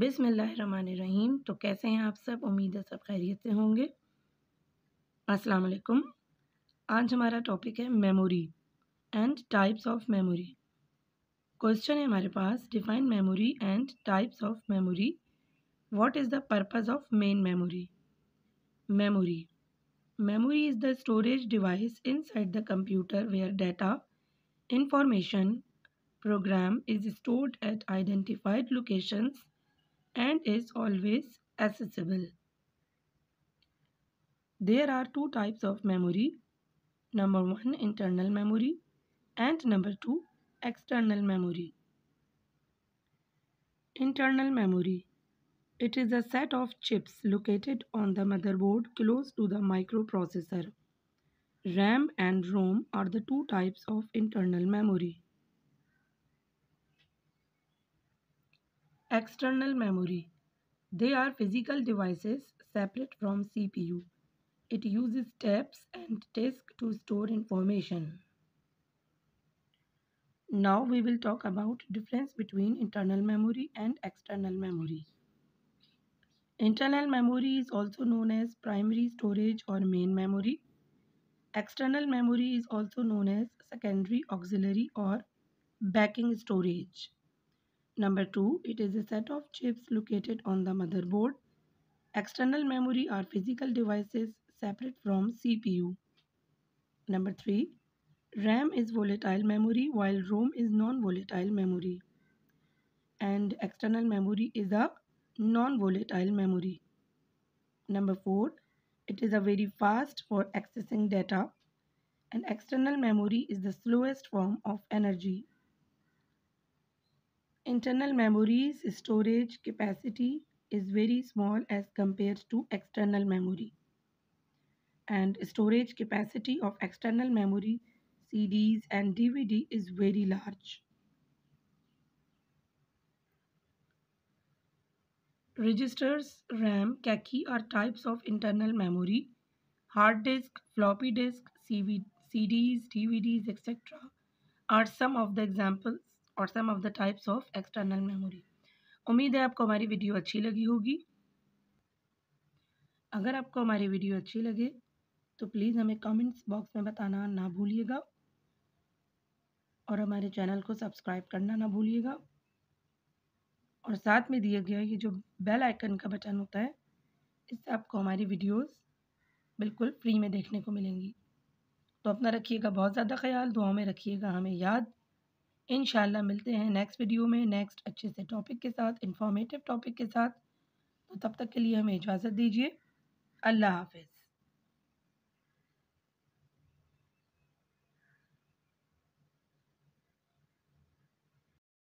बिसमीम तो कैसे हैं आप सब? उम्मीद है सब खैरियत से होंगे। अस्सलाम वालेकुम आज हमारा टॉपिक है memory and types of memory question है हमारे पास define memory and types of memory what is the purpose of main memory memory memory is the storage device inside the computer where data information, program is stored at identified locations and is always accessible. There are two types of memory. Number one, internal memory and number two, external memory. Internal memory. It is a set of chips located on the motherboard close to the microprocessor. RAM and ROM are the two types of internal memory. External memory. They are physical devices separate from CPU. It uses tapes and disk to store information. Now we will talk about difference between internal memory and external memory. Internal memory is also known as primary storage or main memory. External memory is also known as secondary auxiliary or backing storage. Number 2. It is a set of chips located on the motherboard. External memory are physical devices separate from CPU. Number 3. RAM is volatile memory while ROM is non-volatile memory. And external memory is a non-volatile memory. Number 4. It is a very fast for accessing data. And external memory is the slowest form of energy Internal memory's storage capacity is very small as compared to external memory. And storage capacity of external memory CDs and DVD is very large. Registers, RAM, cache are types of internal memory. Hard disk, floppy disk, CV, CDs, DVDs, etc. are some of the examples और some of the types of external memory उम्मीद है आपको हमारी video अच्छी लगी होगी। अगर आपको हमारी वीडियो अच्छी लगे तो प्लीज़ हमें कमेंट्स बॉक्स में बताना ना भूलिएगा। और हमारे चैनल को सब्सक्राइब करना ना भूलिएगा। और साथ में दिया गया ये जो बेल आइकन का बटन होता है, इससे आपको हमारी वीडियोस बिल्कुल फ्री में देखने को मिलेंगी। तो अपना रखिएगा बहुत ज़्यादा ख्याल दुआ में रखिएगा हमें याद। इन मिलते हैं नेक्स्ट वीडियो में नेक्स्ट अच्छे से टॉपिक के साथ इन्फॉर्मेटिव टॉपिक के साथ। तो तब तक के लिए हमें इजाज़त दीजिए। अल्लाह हाफिज़।